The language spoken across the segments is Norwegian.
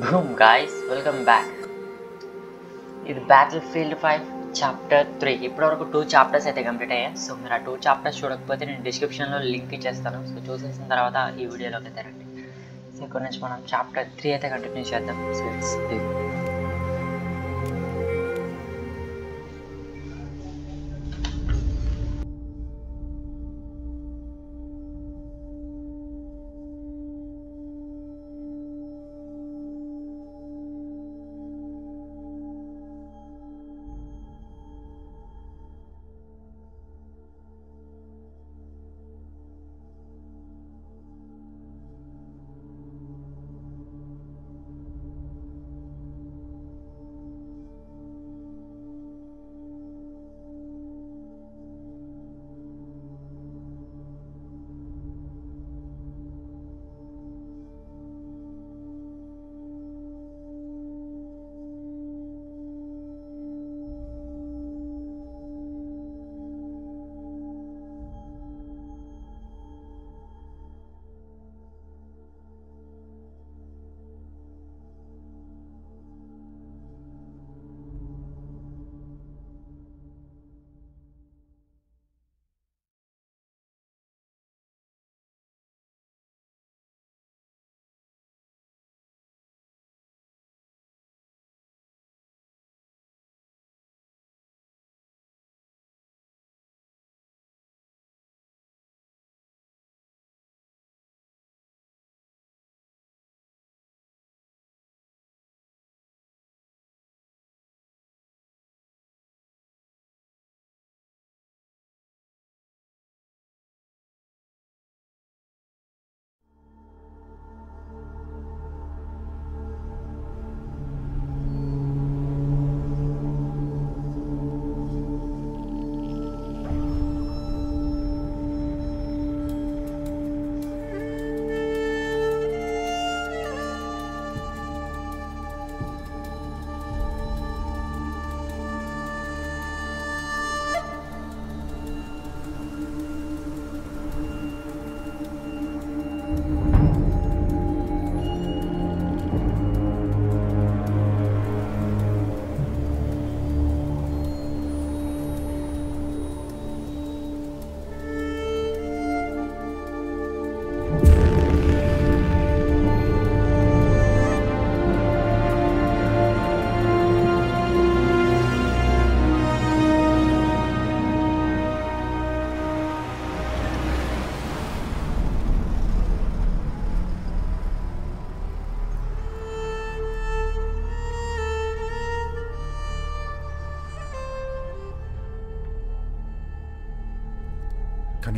Boom guys, welcome back. ఇది battlefield five chapter three ఇప్పటివరకు two chapters అయితే complete అయ్యాయి. సో మీరు ఆ టూ చాప్టర్స్ చూడకపోతే నేను డిస్క్రిప్షన్లో లింక్ ఇచ్చేస్తాను. సో చూసేసిన తర్వాత ఈ వీడియోలోకి అయితే రండి. సో ఇక్కడ నుంచి మనం చాప్టర్ త్రీ అయితే కంటిన్యూ చేద్దాం. So it's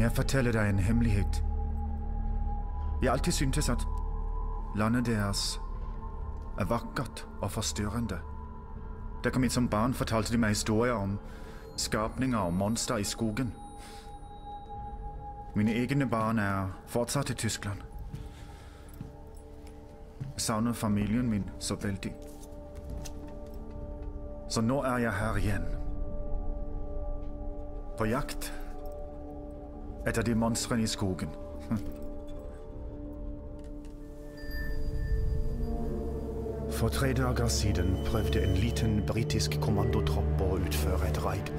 Kan jeg fortelle deg en hemmelighet? Jeg har alltid syntes at landet deres er vakkert og forstyrrende. Da jeg kom hit som barn, fortalte de meg historier om skapninger og monstre i skogen. Mine egne barn er fortsatt i Tyskland. Jeg savner familien min så veldig. Så nå er jeg her igjen. På jakt etter de monstrene i skogen. For tre dager siden prøvde en liten britisk kommandotropp å utføre et raid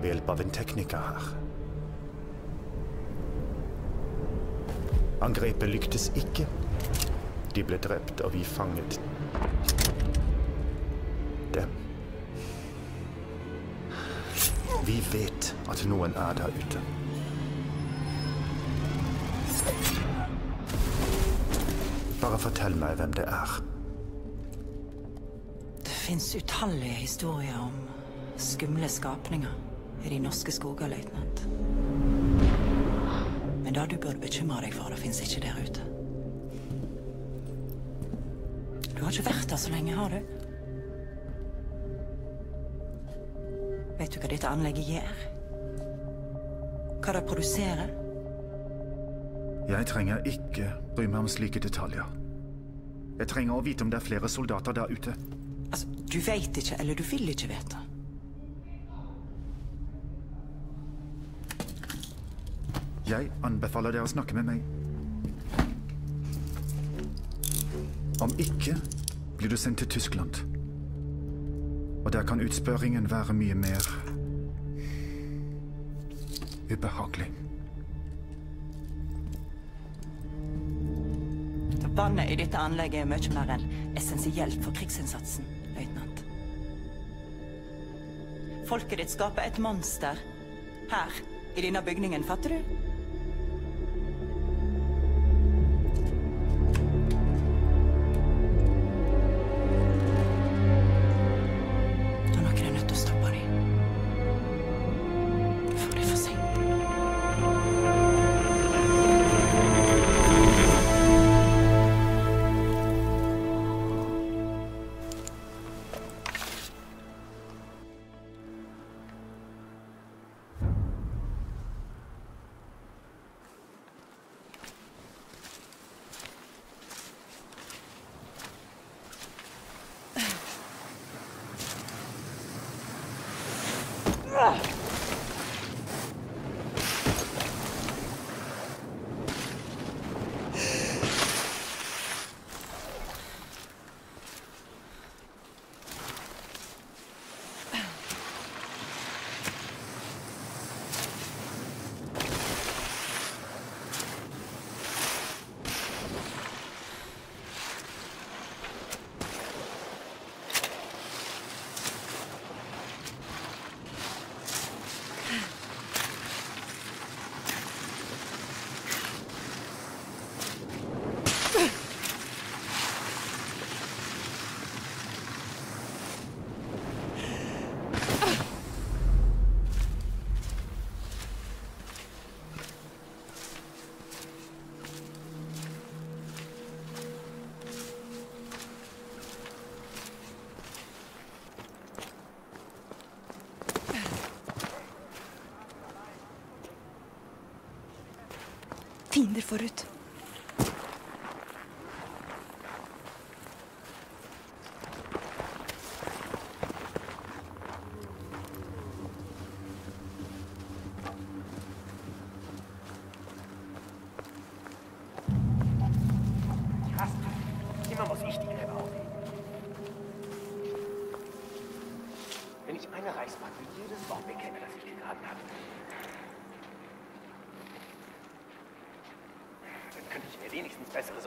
ved hjelp av en tekniker her. Angrepet lyktes ikke. De ble drept, og vi fanget dem. Vi vet at noen er der ute. Bare fortell meg hvem det er. Det fins utallige historier om skumle skapninger i de norske skoger, løytnant. Men det du burde bekymre deg for, det fins ikke der ute. Du har ikke vært der så lenge, har du? Vet du hva dette anlegget gjør? Hva det produserer? Jeg trenger ikke bry meg om slike detaljer. Jeg trenger å vite om det er flere soldater der ute. Altså, du veit ikke, eller du vil ikke vite. Jeg anbefaler dere å snakke med meg. Om ikke blir du sendt til Tyskland. Og der kan utspørringen være mye mer ubehagelig. Vannet i dette anlegget er mye mer enn essensielt for krigsinnsatsen, løytnant. Folket ditt skaper et monster. Her, i denne bygningen, fatter du? kalender forut. besseres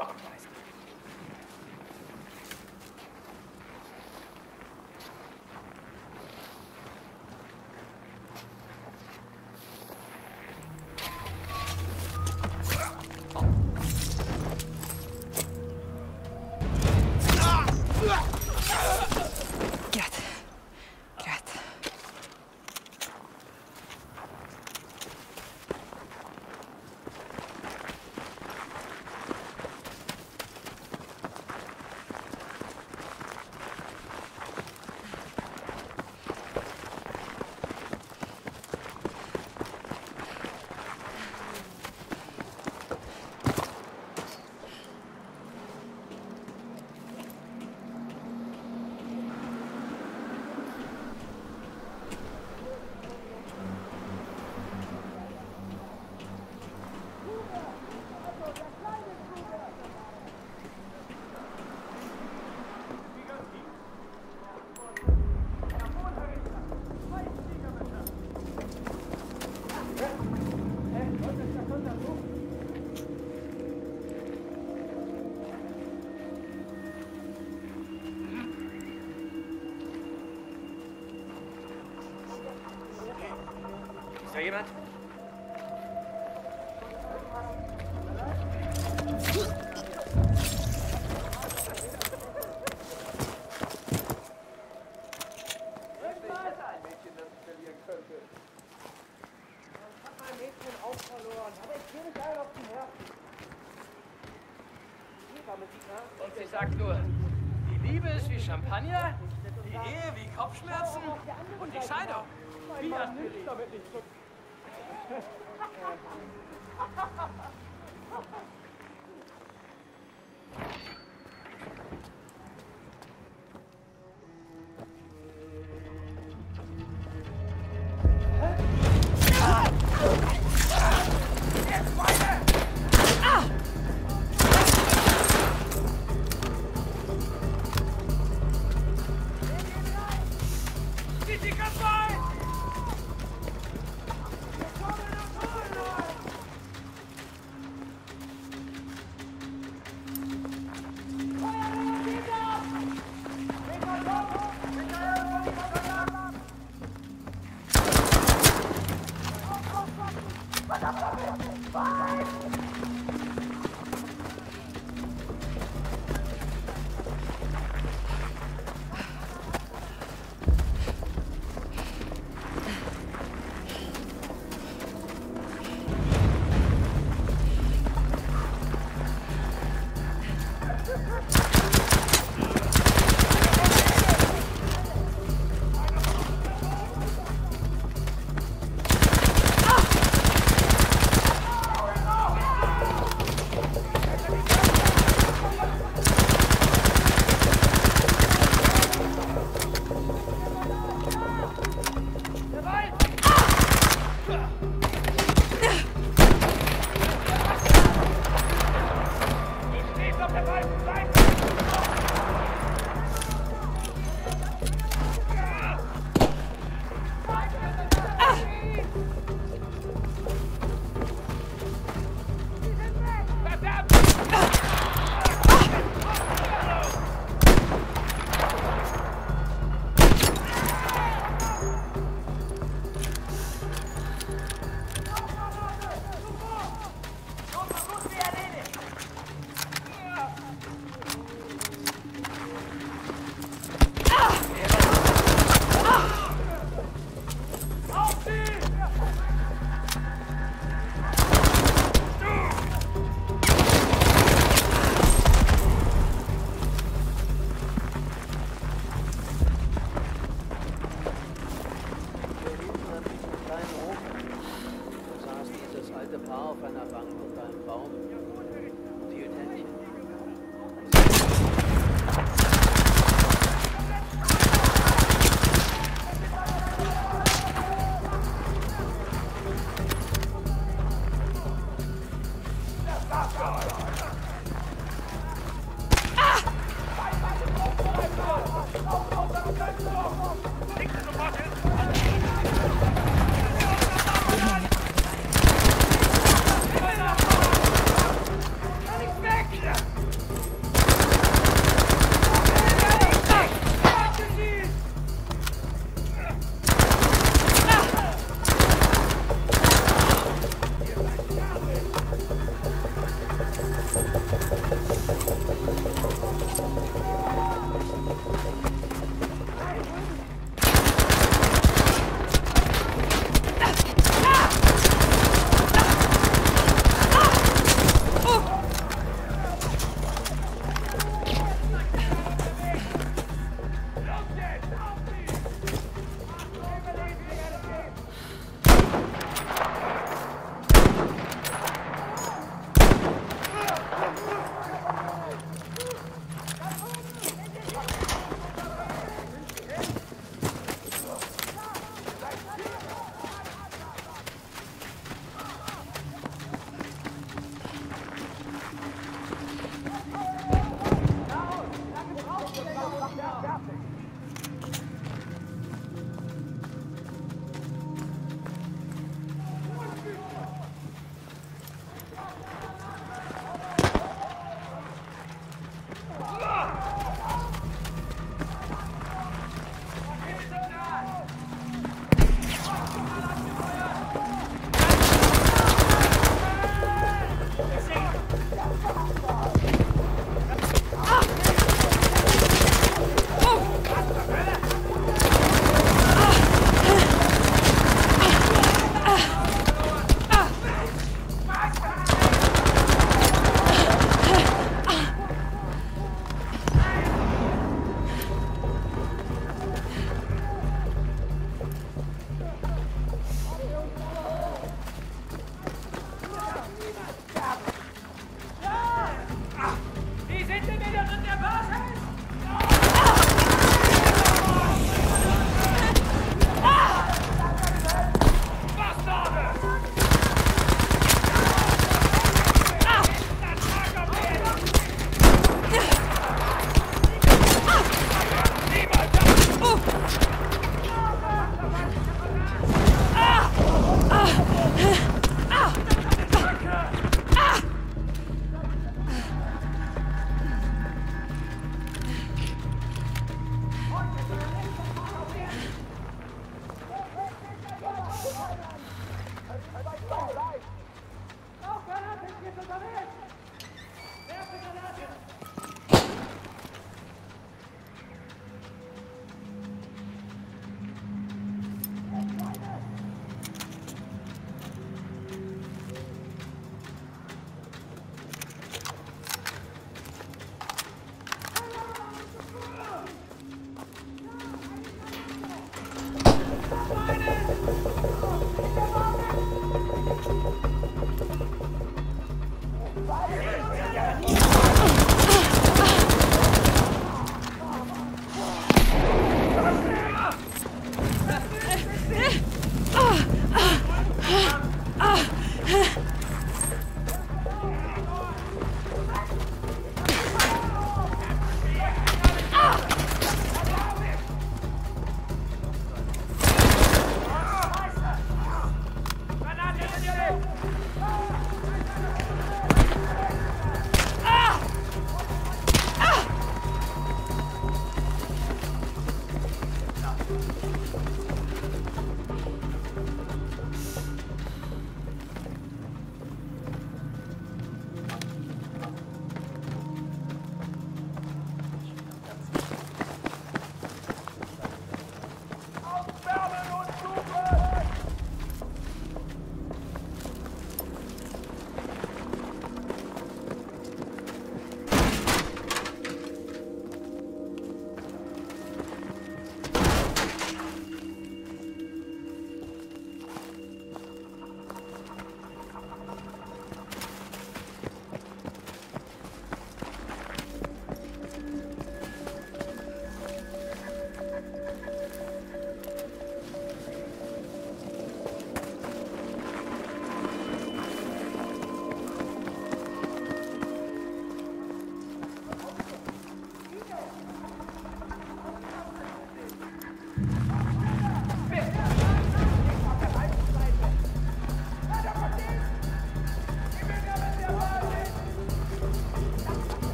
viel Champagner?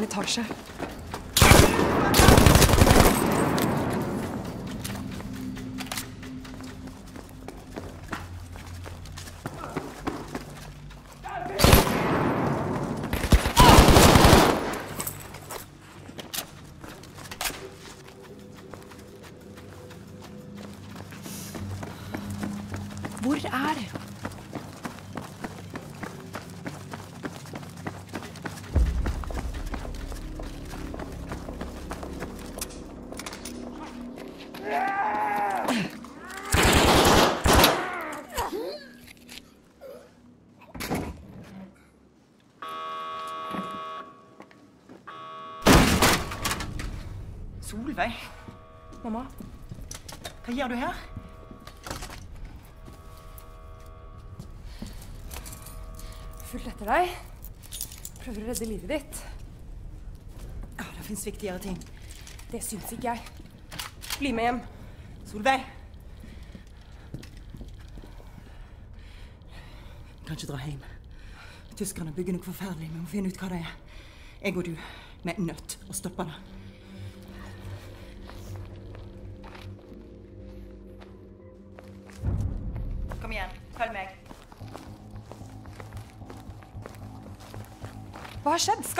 Feil etasje. Gjør du her? Fulgt etter deg. Prøver å redde livet ditt. Ja, det fins viktigere ting. Det syns ikke jeg. Bli med hjem. Solveig! Vi kan ikke dra hjem. Tyskerne bygger noe forferdelig. Vi må finne ut hva det er. Jeg og du, vi er nødt å stoppe det.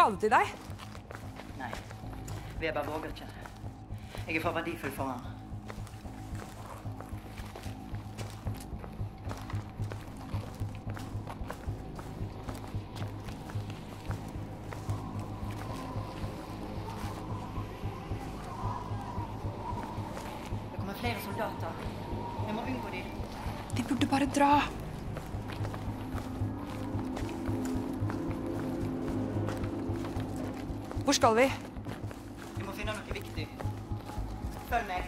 Skadet de deg? Nei, Weber våger ikke. Jeg er for verdifull for han. Skal vi? Vi må finne noe viktig. Følg meg.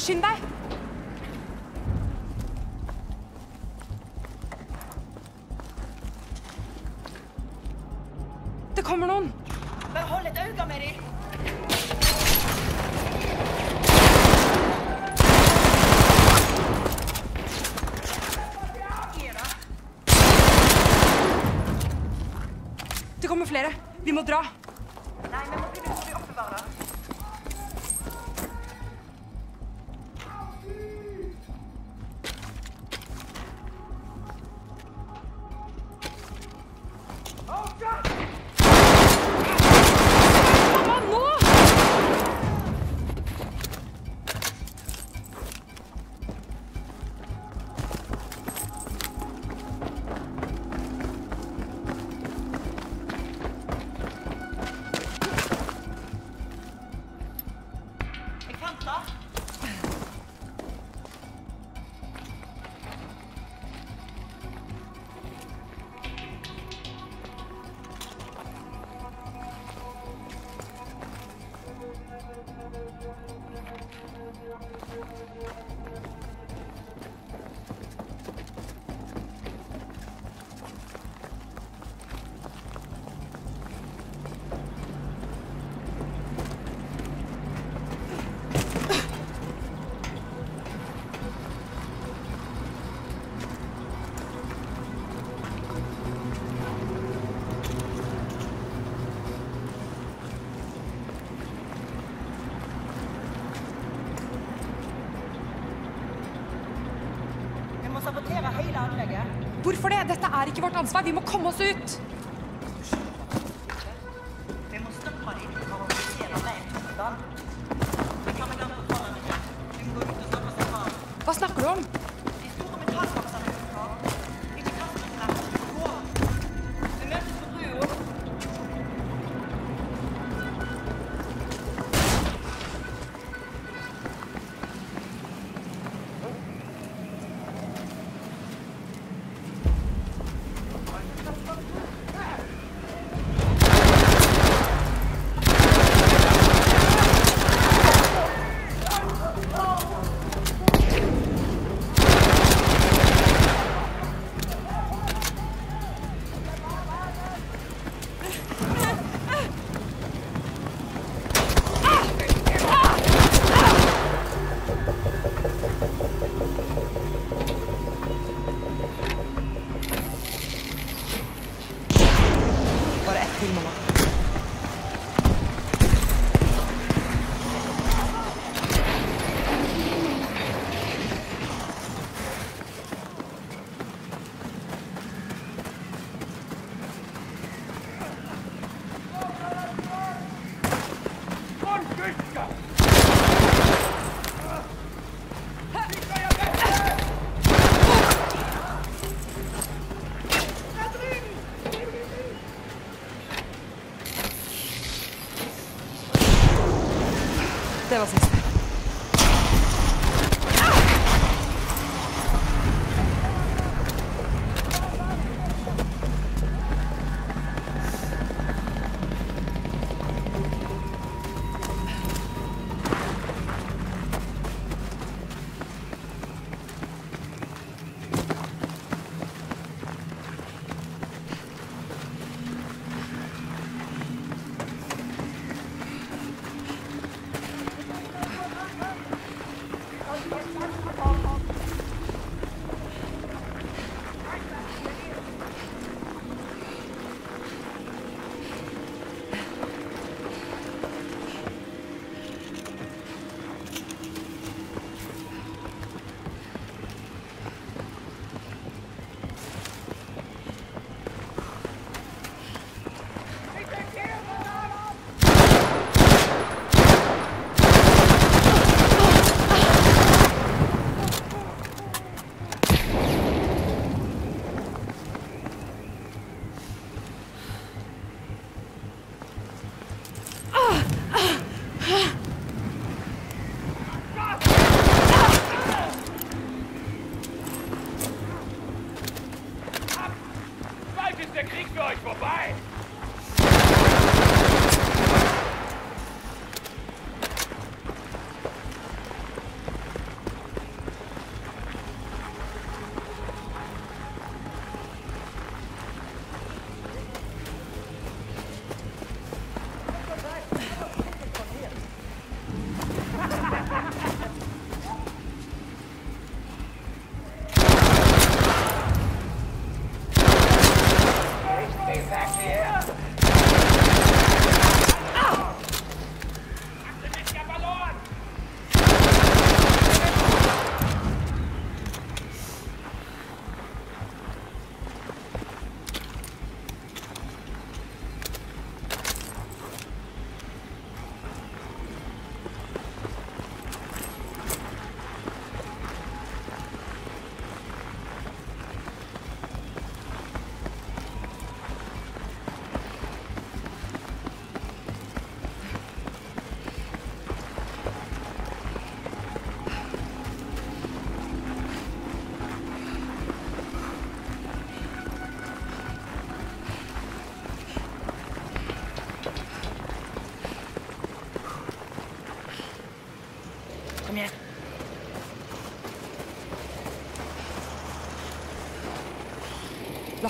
Skynd deg! Vi ansvar. Vi må komme oss ut.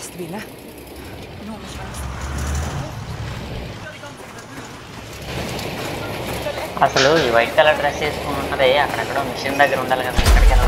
lastebilene. Eh? అసలు ఈ white colour dress వేసుకుని ఉన్నదే అక్కడక్కడ మిషన్ దగ్గర ఉండాలి కదా ఇక్కడికి ఎలా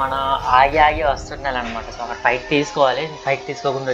మనం ఆగి ఆగి వస్తుండాలన్నమాట. సో అక్కడ ఫైట్ తీసుకోవాలి. ఫైట్ తీసుకోకుండా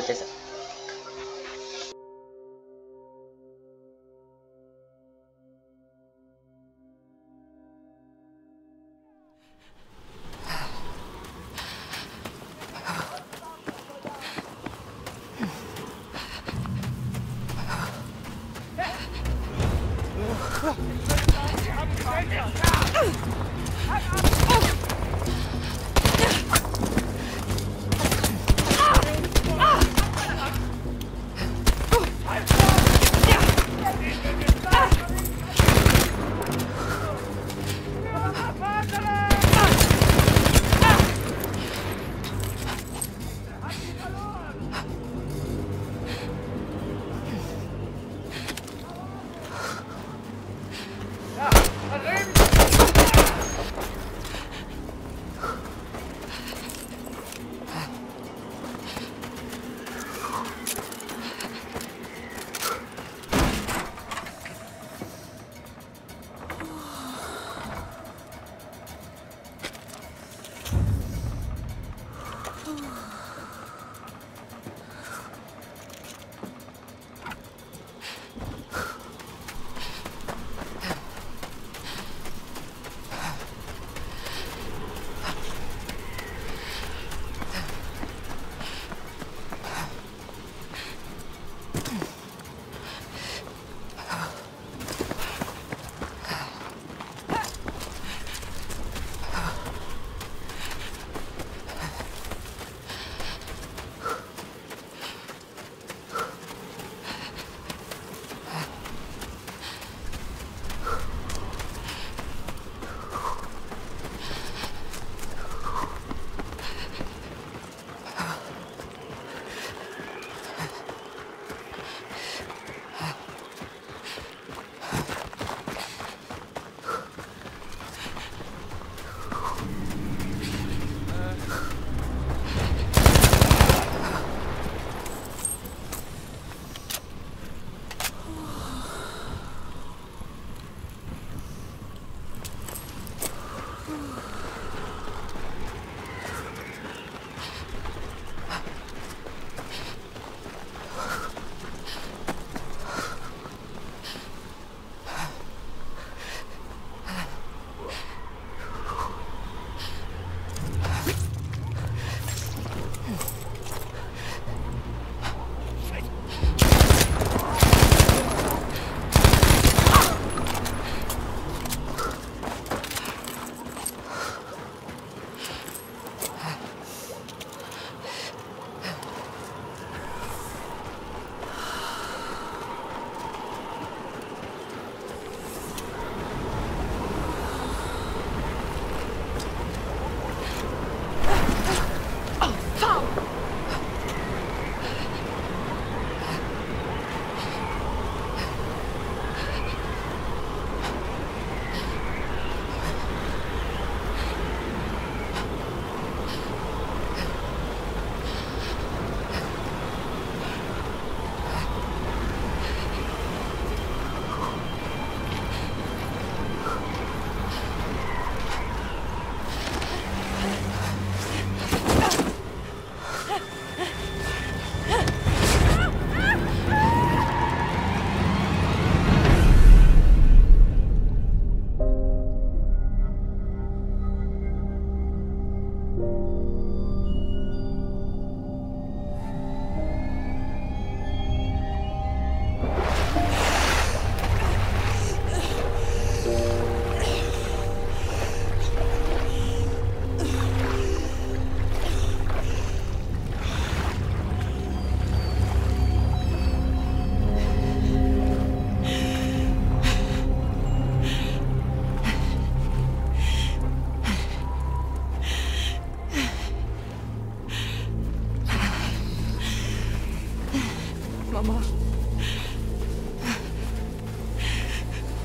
mamma.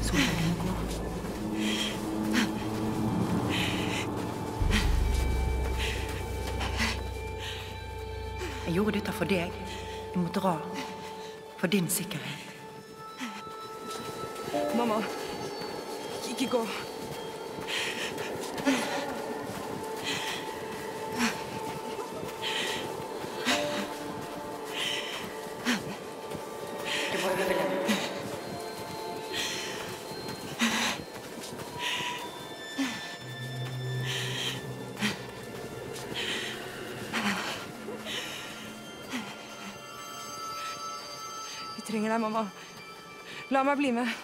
Solen må gå. Jeg gjorde dette for deg. Jeg må dra. For din sikkerhet. Mamma, ikke gå. Trenger deg, mamma. La meg bli med.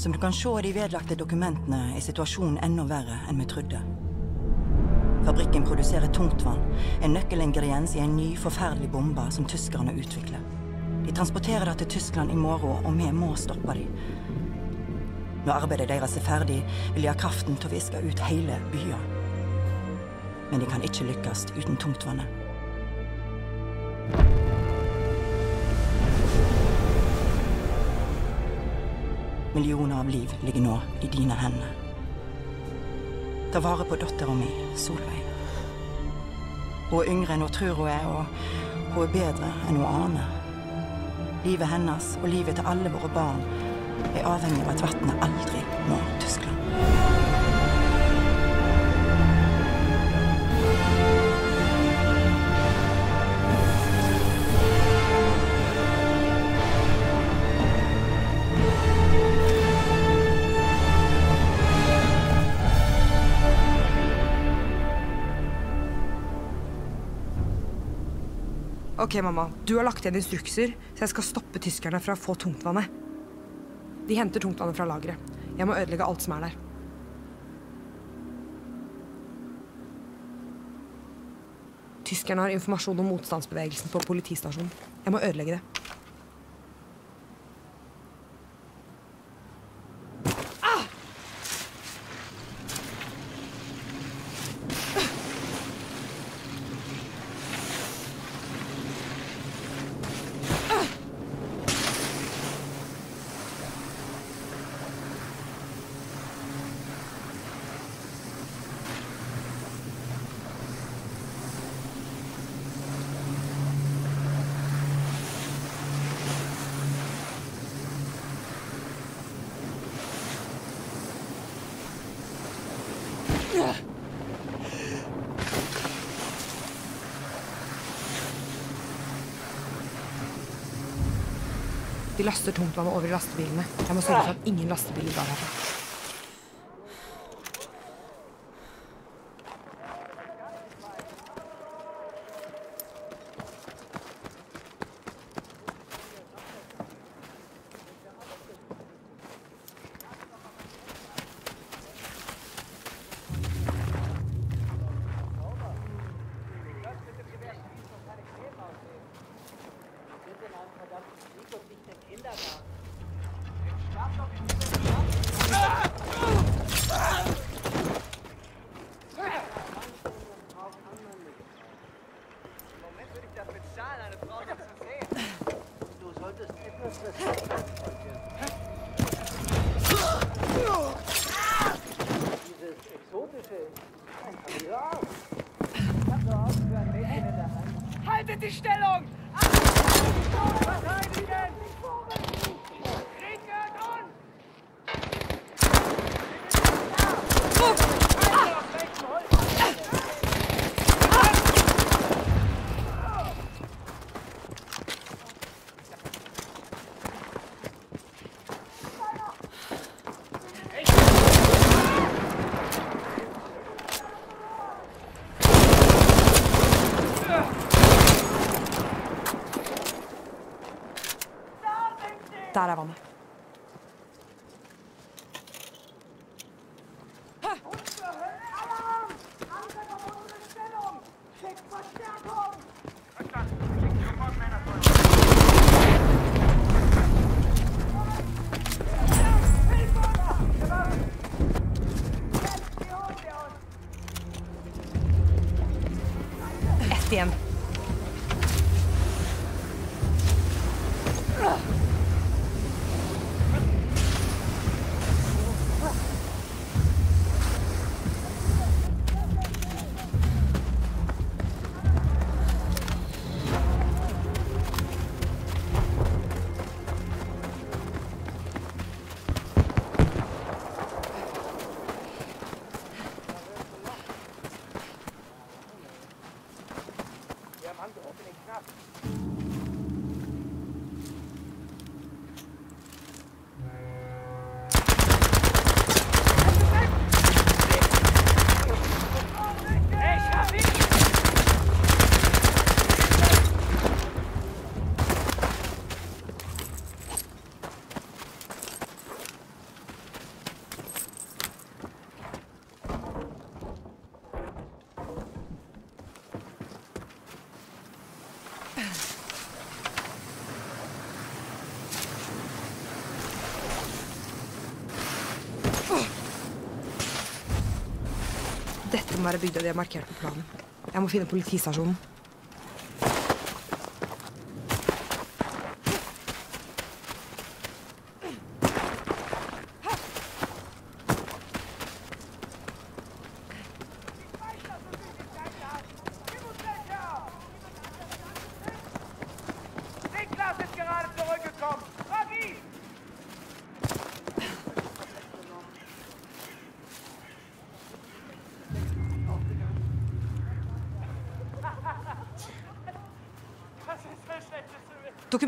Som du kan se av de vedlagte dokumentene, er situasjonen enda verre enn vi trodde. Fabrikken produserer tungtvann, en nøkkelingrediens i en ny, forferdelig bombe som tyskerne utvikler. De transporterer det til Tyskland i morgen, og vi må stoppe dem. Når arbeidet deres er ferdig, vil de ha kraften til å viske ut hele byen. Men de kan ikke lykkes uten tungtvannet. Millioner av liv ligger nå i dine hender. Ta vare på dattera mi, Solveig. Hun er yngre enn hun tror hun er, og hun er bedre enn hun aner. Livet hennes og livet til alle våre barn er avhengig av at vannet aldri når Tyskland. Ok, mamma. Du har lagt igjen instrukser, så jeg skal stoppe tyskerne fra å få tungtvannet. De henter tungtvannet fra lageret. Jeg må ødelegge alt som er der. Tyskerne har informasjon om motstandsbevegelsen på politistasjonen. Jeg må ødelegge det. De laster tungtvann over i lastebilene. Jeg må sørge for at ingen lastebiler drar herfra. Haltet die Stellung! Achtung! Verteidigen! må være bygda de har markert på planen. Jeg må finne politistasjonen.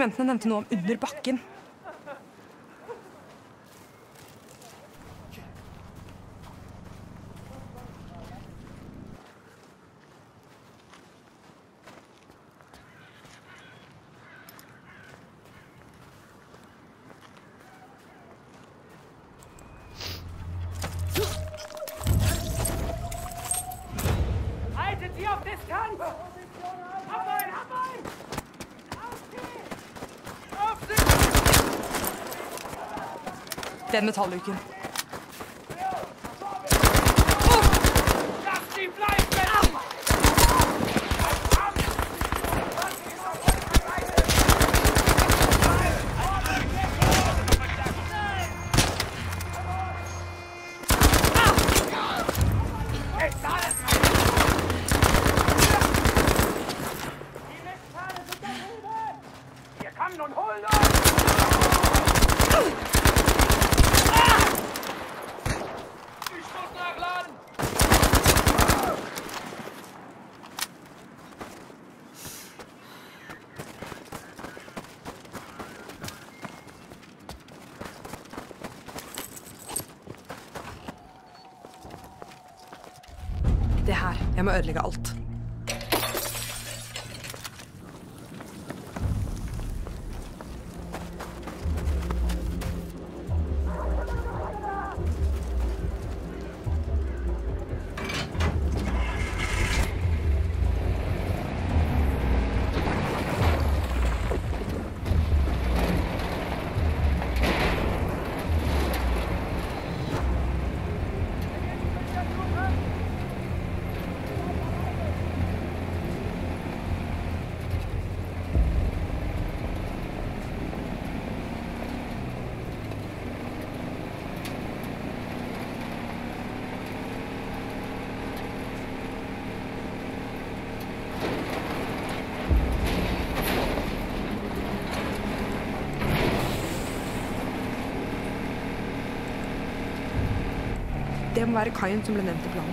Dokumentene nevnte noe om under bakken. den metallduken. Jeg må ødelegge alt. Være kaien som ble nevnt i planen.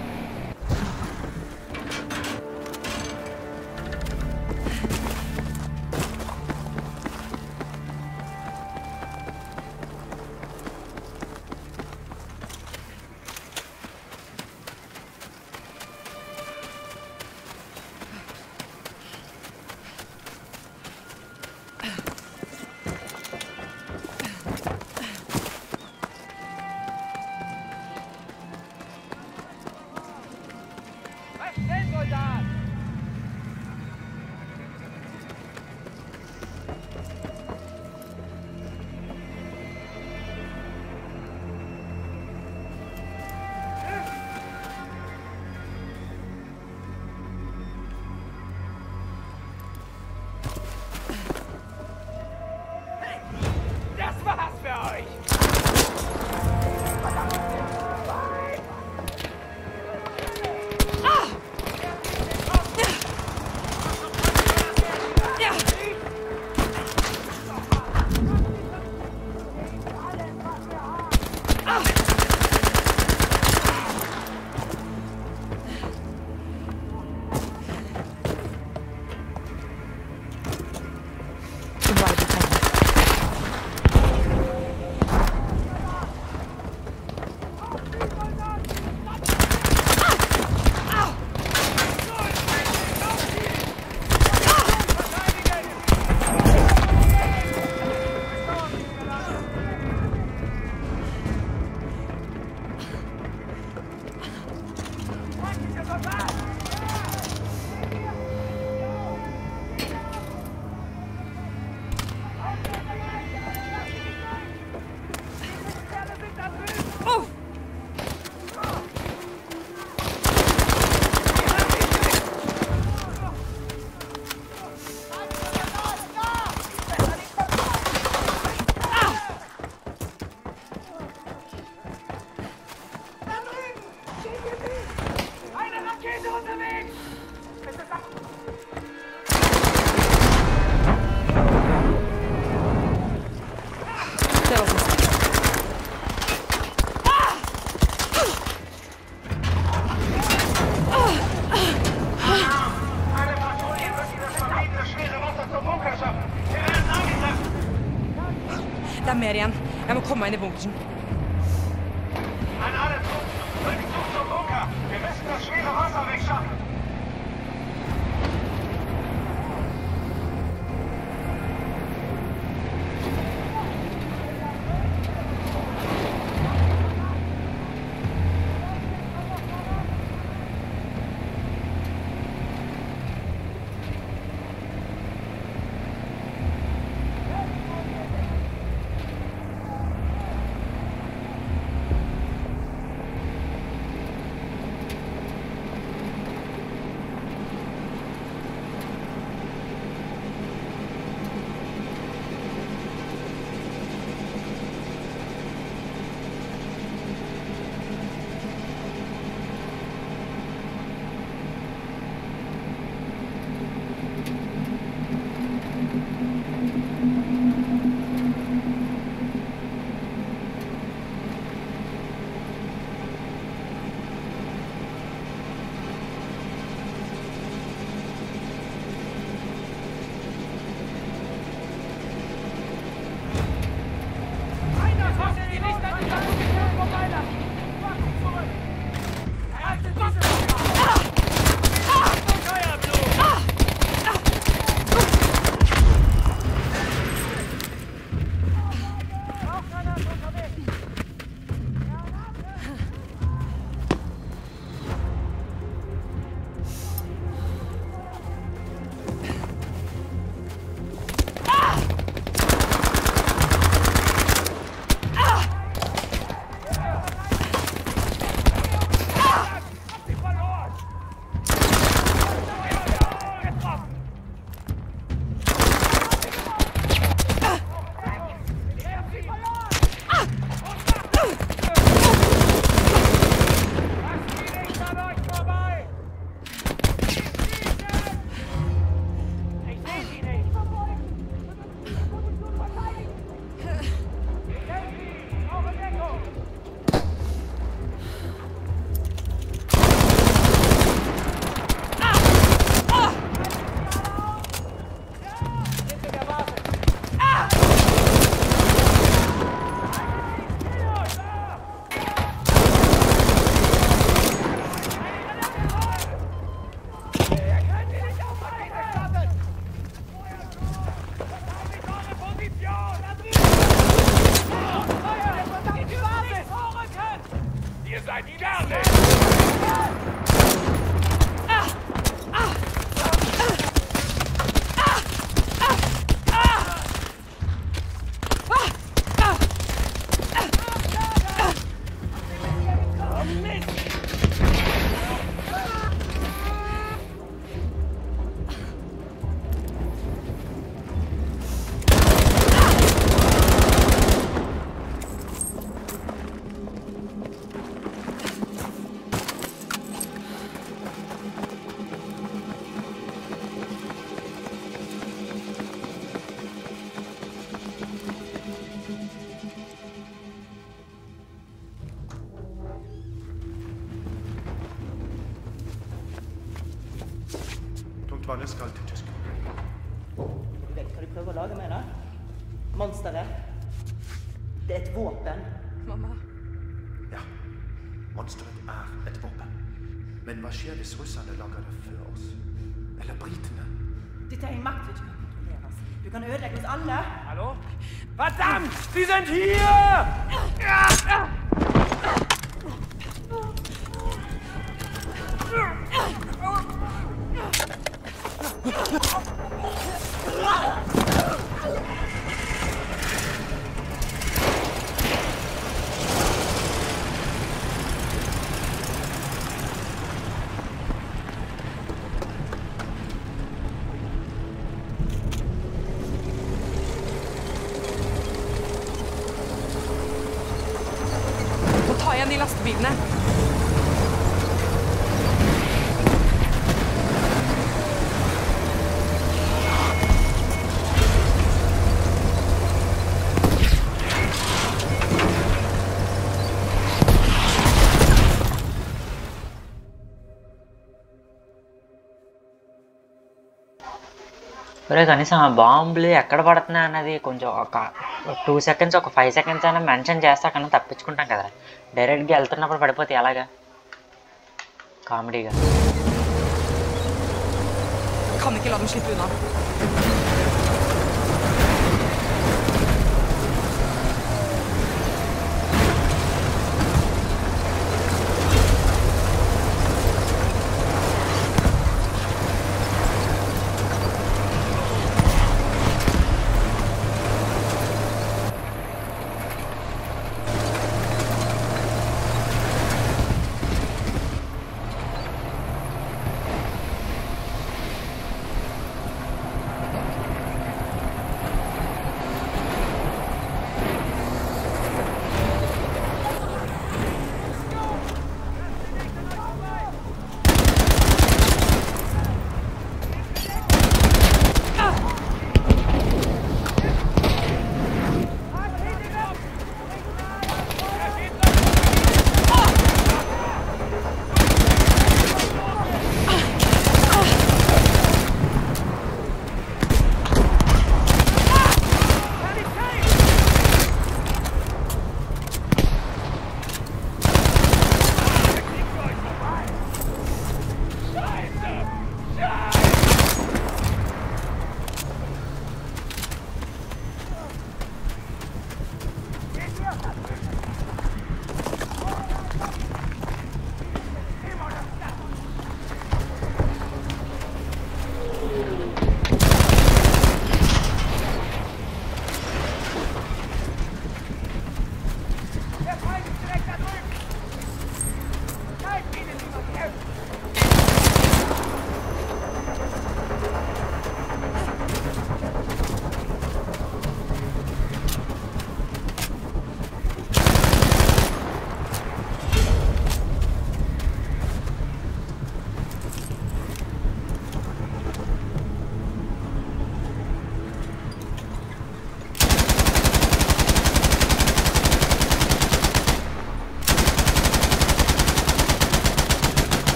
Inn i bunkersen. An alle Truppen, Rückzug zum Bunker. Wir müssen das schwere Wasser wegschaffen. Verdammt! Sie sind hier! Må ఒరే కనీసం ఆ బాంబులు ఎక్కడ పడుతున్నాయి అన్నది కొంచెం ఒక two seconds ఒక ఫైవ్ సెకండ్స్ అయినా మెన్షన్ చేస్తా కన్నా తప్పించుకుంటాం కదా. డైరెక్ట్గా వెళ్తున్నప్పుడు పడిపోతే ఎలాగా? కామెడీగా.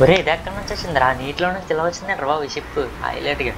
ఒరే ఇది ఎక్కడి నుంచి వచ్చింది రా నీటిలో నుంచి ఇలా వచ్చింది రా బాబు షిప్? హైలైట్గా